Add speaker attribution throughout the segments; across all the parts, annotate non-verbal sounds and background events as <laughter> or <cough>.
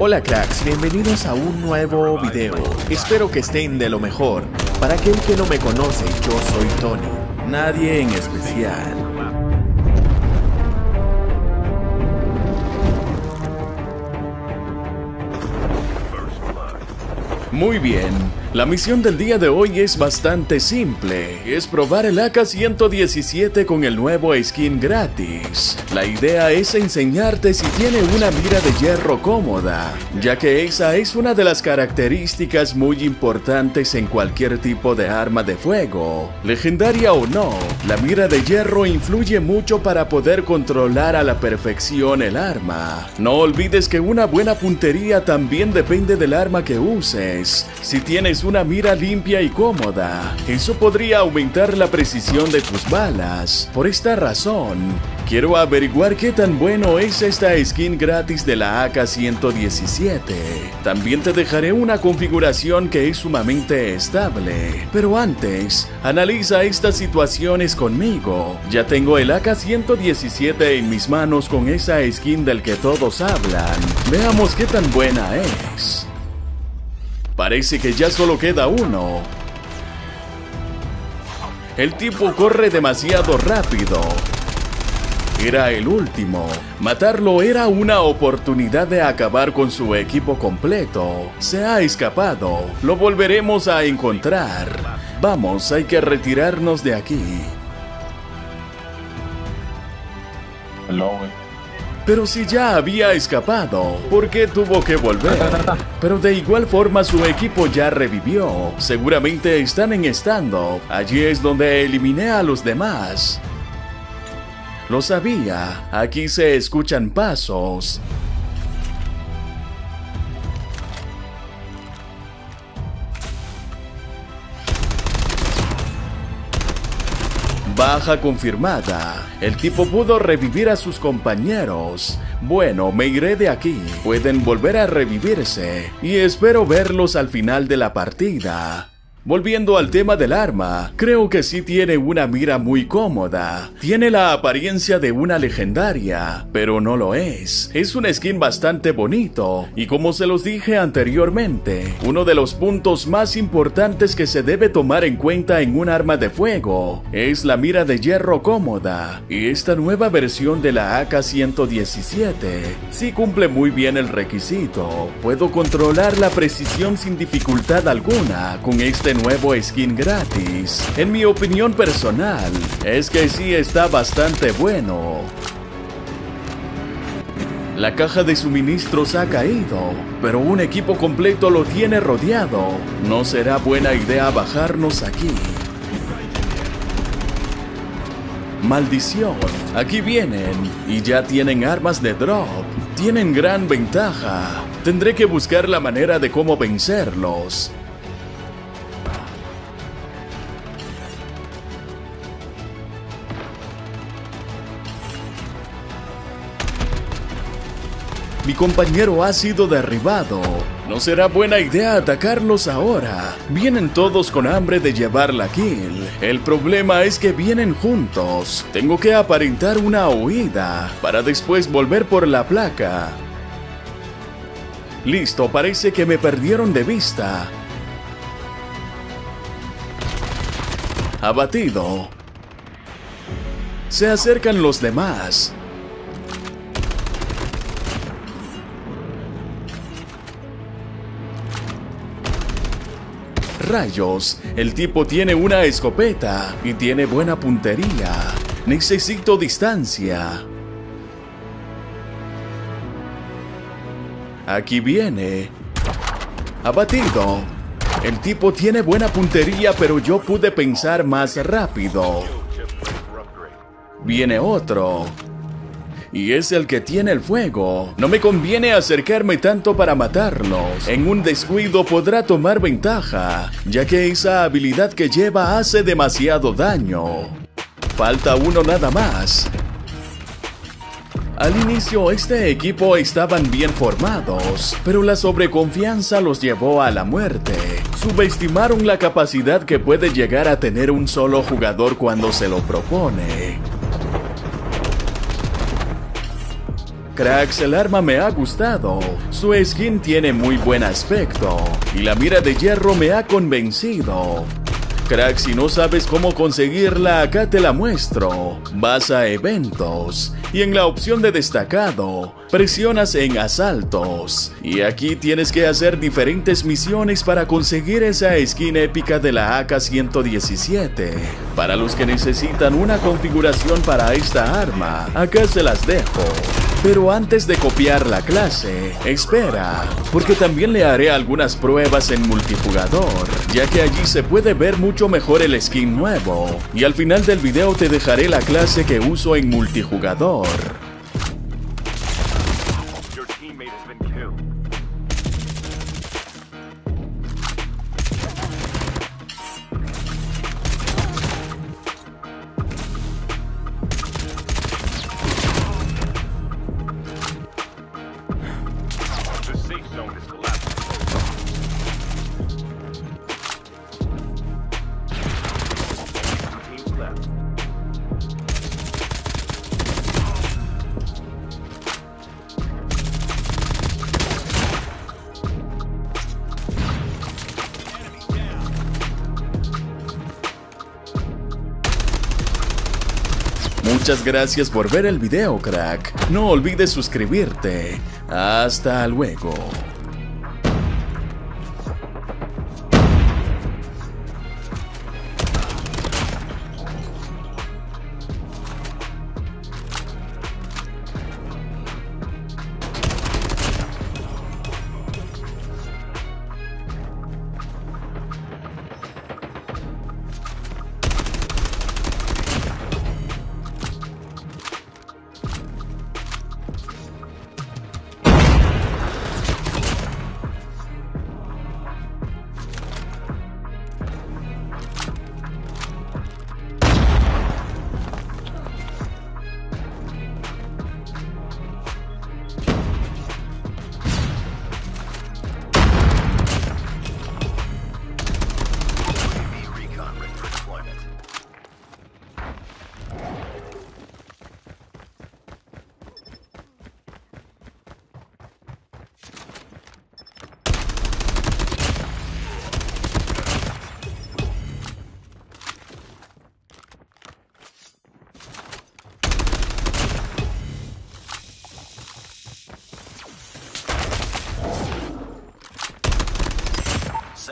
Speaker 1: Hola cracks, bienvenidos a un nuevo video. Espero que estén de lo mejor. Para aquel que no me conoce, yo soy Tony. Nadie en especial. Muy bien, la misión del día de hoy es bastante simple, es probar el AK-117 con el nuevo skin gratis. La idea es enseñarte si tiene una mira de hierro cómoda, ya que esa es una de las características muy importantes en cualquier tipo de arma de fuego. Legendaria o no, la mira de hierro influye mucho para poder controlar a la perfección el arma. No olvides que una buena puntería también depende del arma que uses. Si tienes una mira limpia y cómoda, eso podría aumentar la precisión de tus balas. Por esta razón, quiero averiguar qué tan bueno es esta skin gratis de la AK-117. También te dejaré una configuración que es sumamente estable. Pero antes, analiza estas situaciones conmigo. Ya tengo el AK-117 en mis manos con esa skin del que todos hablan. Veamos qué tan buena es. Parece que ya solo queda uno. El tipo corre demasiado rápido. Era el último. Matarlo era una oportunidad de acabar con su equipo completo. Se ha escapado. Lo volveremos a encontrar. Vamos, hay que retirarnos de aquí.
Speaker 2: Hello.
Speaker 1: Pero si ya había escapado, ¿por qué tuvo que volver? <laughs> Pero de igual forma su equipo ya revivió. Seguramente están en stand-up. Allí es donde eliminé a los demás. Lo sabía. Aquí se escuchan pasos. Baja confirmada. El tipo pudo revivir a sus compañeros. Bueno, me iré de aquí. Pueden volver a revivirse. Y espero verlos al final de la partida. Volviendo al tema del arma, creo que sí tiene una mira muy cómoda. Tiene la apariencia de una legendaria, pero no lo es. Es un skin bastante bonito, y como se los dije anteriormente, uno de los puntos más importantes que se debe tomar en cuenta en un arma de fuego es la mira de hierro cómoda, y esta nueva versión de la AK-117 sí cumple muy bien el requisito. Puedo controlar la precisión sin dificultad alguna con este nuevo skin gratis. En mi opinión personal, es que sí está bastante bueno. La caja de suministros ha caído, pero un equipo completo lo tiene rodeado. No será buena idea bajarnos aquí. Maldición, aquí vienen y ya tienen armas de drop. Tienen gran ventaja. Tendré que buscar la manera de cómo vencerlos. Mi compañero ha sido derribado. No será buena idea atacarlos ahora. Vienen todos con hambre de llevar la kill. El problema es que vienen juntos. Tengo que aparentar una huida para después volver por la placa. Listo, parece que me perdieron de vista. Abatido. Se acercan los demás. Rayos, el tipo tiene una escopeta y tiene buena puntería. Necesito distancia. Aquí viene. Abatido. El tipo tiene buena puntería, pero yo pude pensar más rápido. Viene otro. Y es el que tiene el fuego. No me conviene acercarme tanto para matarlos. En un descuido podrá tomar ventaja, ya que esa habilidad que lleva hace demasiado daño. Falta uno nada más. Al inicio este equipo estaban bien formados, pero la sobreconfianza los llevó a la muerte. Subestimaron la capacidad que puede llegar a tener un solo jugador cuando se lo propone. Cracks, el arma me ha gustado. Su skin tiene muy buen aspecto. Y la mira de hierro me ha convencido. Crack, si no sabes cómo conseguirla, acá te la muestro. Vas a eventos y en la opción de destacado, presionas en asaltos. Y aquí tienes que hacer diferentes misiones para conseguir esa skin épica de la AK-117. Para los que necesitan una configuración para esta arma, acá se las dejo. Pero antes de copiar la clase, espera, porque también le haré algunas pruebas en multijugador, ya que allí se puede ver mucho mejor el skin nuevo, y al final del video te dejaré la clase que uso en multijugador. Muchas gracias por ver el video, crack. No olvides suscribirte. Hasta luego.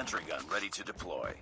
Speaker 3: Sentry gun ready to deploy.